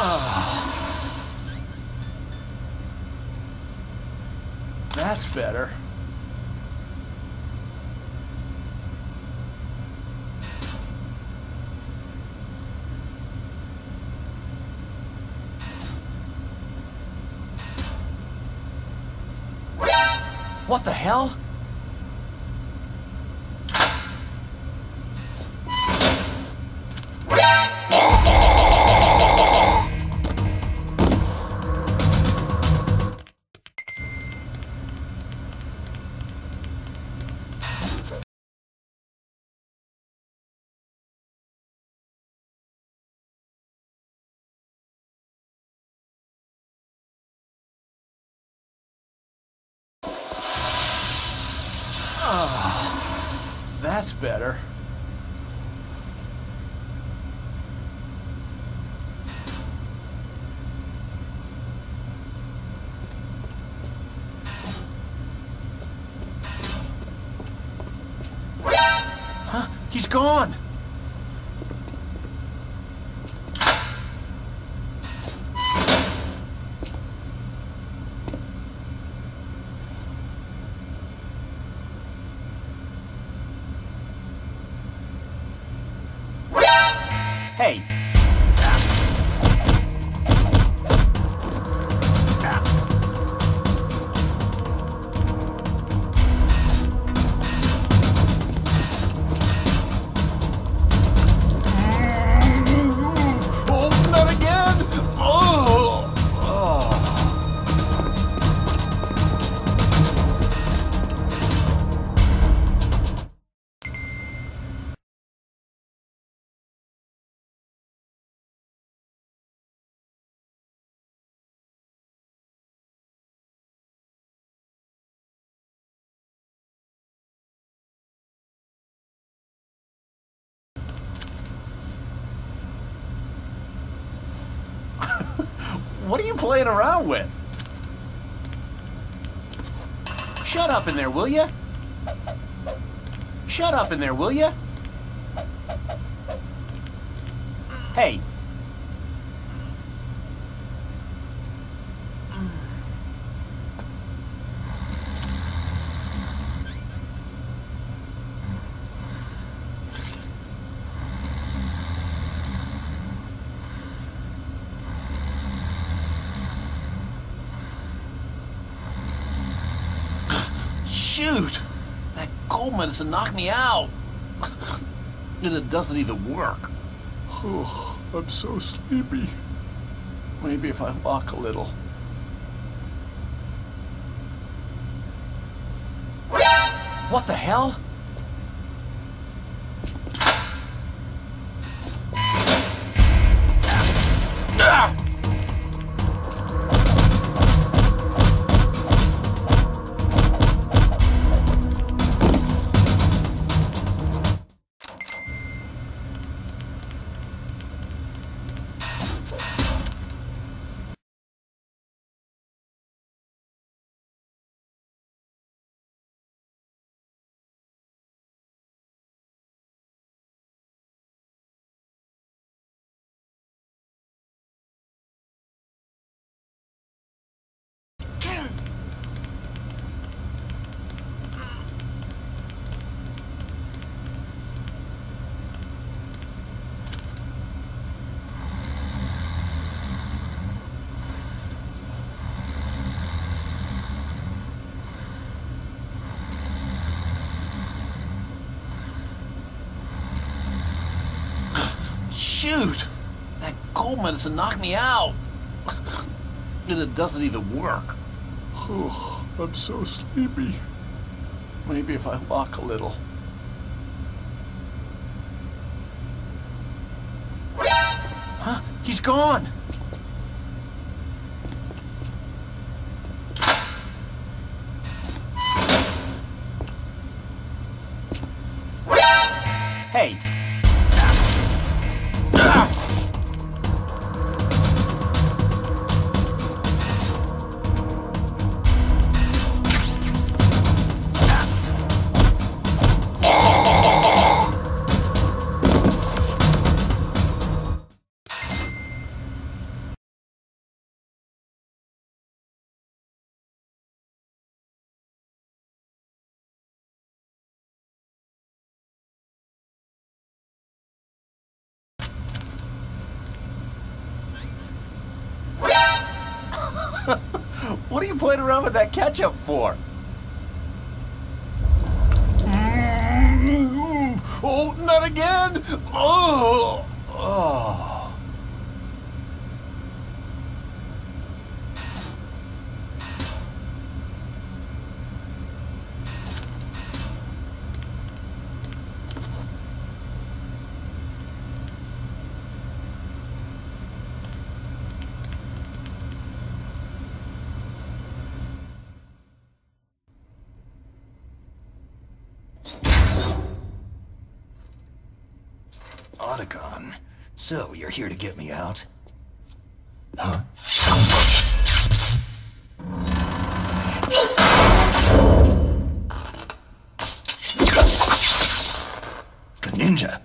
Ah. That's better. What the hell? Ah, that's better. Huh? He's gone! What are you playing around with? Shut up in there, will ya? Shut up in there, will ya? Hey. Shoot! That cold medicine knocked me out. and it doesn't even work. Oh, I'm so sleepy. Maybe if I walk a little. What the hell? Shoot! That cold medicine knocked me out. and it doesn't even work. Oh, I'm so sleepy. Maybe if I walk a little. Huh? He's gone! what are you playing around with that ketchup for? Oh, not again! Oh! Oh. Otacon. So, you're here to get me out? Huh? The ninja.